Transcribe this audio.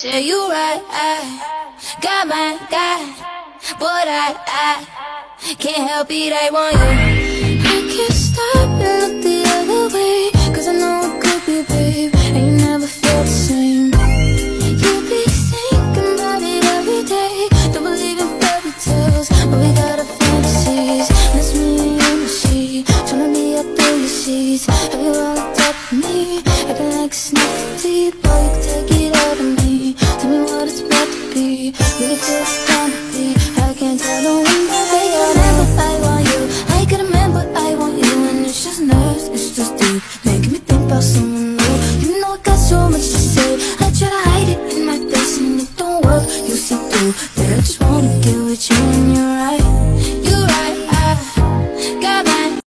Tell you right, eh. I got my God, but I, I can't help it, I want you. I can't stop and look the other way, cause I know it could be, babe, and you never felt the same. You be thinking about it every day, don't believe in fairy tales, but we got our fantasies. And it's me and you the sheet, tryna be up through your sheets. Have you all of me, acting like it's not deep, free Really feels empty I can't tell the wind that they are Remember I want you. I can remember I want you And it's just nerves, it's just deep. Making me think about someone new. You know I got so much to say. I try to hide it in my face And it don't work, you see through. But just wanna get with you